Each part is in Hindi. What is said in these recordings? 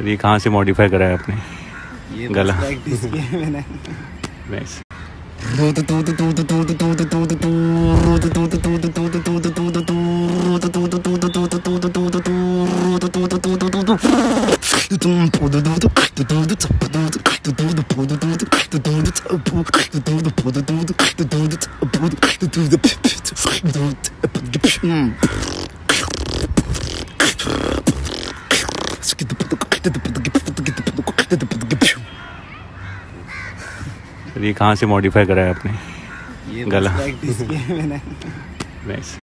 ये कहाँ से मॉडिफाई करा है आपने? ये गला। मैंने। ये कहाँ से मॉडिफाई करा है आपने? ये गला। प्रैक्टिस की है मैंने। नाइस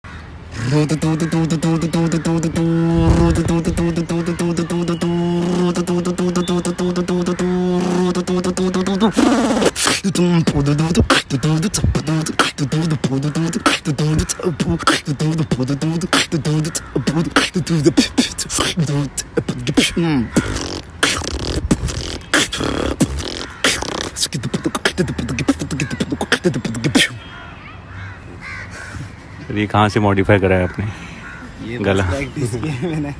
ये कहाँ से मॉडिफाई करा है आपने? ये गला। मैंने।